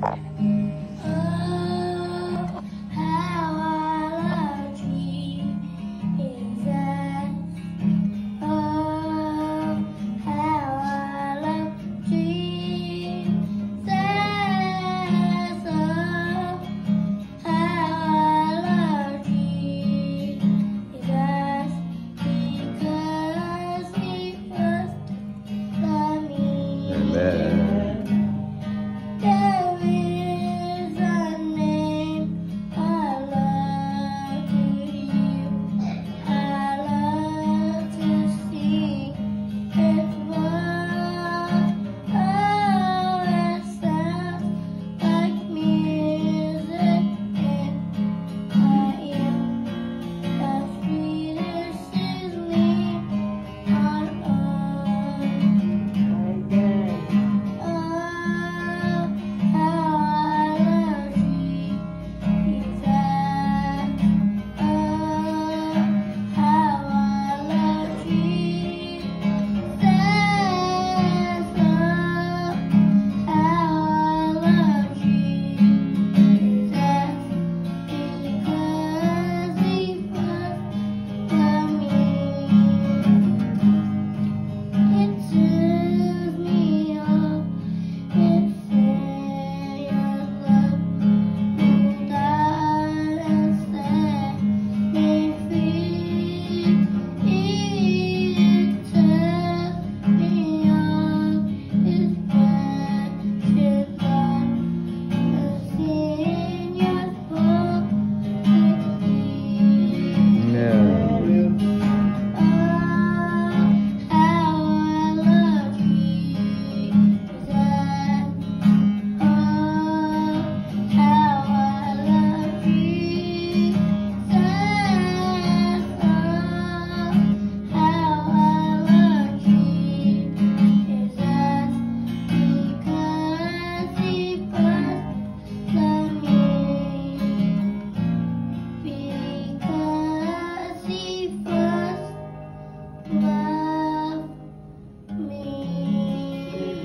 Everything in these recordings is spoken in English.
Thank.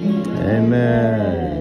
Amen.